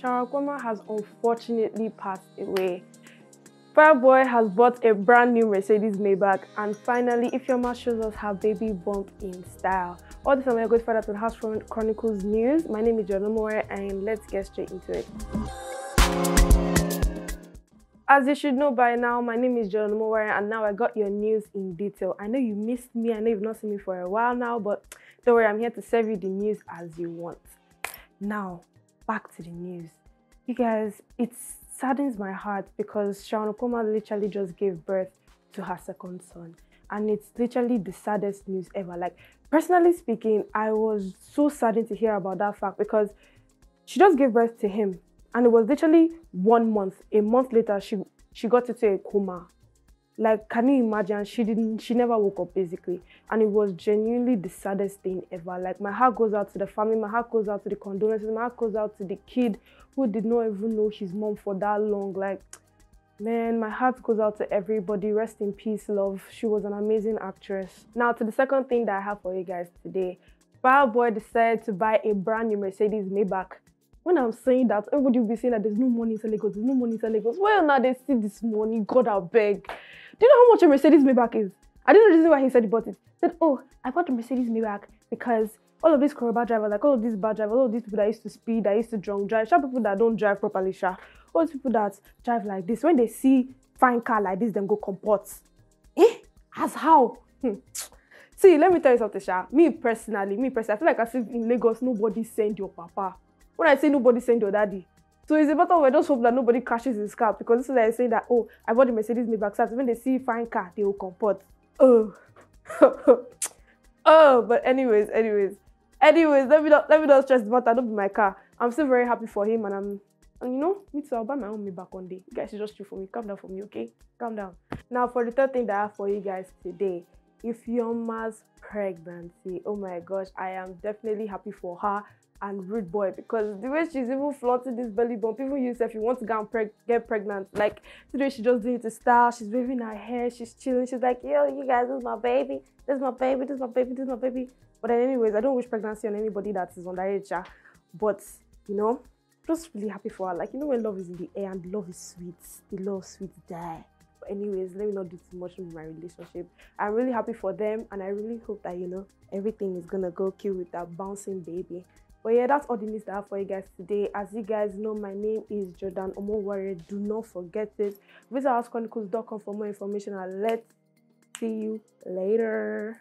Sharon Okpamen has unfortunately passed away. Fireboy has bought a brand new Mercedes Maybach, and finally, Ifeoma shows us her baby bump in style. All this and we're going further to the House Chronicles news. My name is Jordan Moore, and let's get straight into it. As you should know by now, my name is Jordan Moore, and now I got your news in detail. I know you missed me, I know you've not seen me for a while now, but don't worry, I'm here to serve you the news as you want. Now, back to the news. You guys, it saddens my heart because Sharon Okpamen literally just gave birth to her second son. And it's literally the saddest news ever. Like, personally speaking, I was so saddened to hear about that fact because she just gave birth to him. And it was literally one month. A month later, she she got into a coma like can you imagine? She didn't she never woke up basically. And it was genuinely the saddest thing ever. Like my heart goes out to the family my heart goes out to the condolences my heart goes out to the kid who did not even know his mom for that long. Like man my heart goes out to everybody. Rest in peace love. She was an amazing actress. Now to the second thing that i have for you guys today. Boy decided to buy a brand new Mercedes Maybach when I'm saying that, everybody will be saying that there's no money in Lagos, there's no money in Lagos. Well, now they see this money, God, I beg. Do you know how much a Mercedes Maybach is? I didn't know the reason why he said he bought it. He said, oh, I bought a Mercedes Maybach because all of these Coroba drivers, like all of these bad drivers, all of these people that used to speed, that used to drunk drive, sharp people that don't drive properly, sure. All these people that drive like this, when they see fine car like this, them go comport. Eh? As how? Hmm. See, let me tell you something, Sha. Me personally, me personally, I feel like as if in Lagos, nobody send your papa. When I say nobody send your daddy, so it's a matter of I just hope that nobody crashes his car because this is like saying that oh I bought the Mercedes Maybach so when they see fine car they will comport. Oh, oh. But anyways, anyways, anyways, let me not let me not stress the matter. Don't be my car. I'm still very happy for him and I'm and you know me too. I'll buy my own Maybach one day. You guys should just chill for me. Calm down for me, okay? Calm down. Now for the third thing that I have for you guys today. Ifeoma's pregnancy, oh my gosh, I am definitely happy for her and Rudeboy because the way she's even flaunting this belly bump, even you if you want to go and preg- get pregnant, like today she just doing it to style, she's waving her hair, she's chilling, she's like, yo, you guys, this is my baby, this is my baby, this is my baby, this is my baby. But anyways, I don't wish pregnancy on anybody that is underage, but you know, just really happy for her. Like, you know when love is in the air and love is sweet, the love sweet die. But anyways, let me not do too much with my relationship. I'm really happy for them and I really hope that, you know, everything is gonna go cute with that bouncing baby. But yeah, that's all the news that I have for you guys today. As you guys know, my name is Jordan Omoware. Do not forget it. Visit housechronicles.com for more information and let's see you later.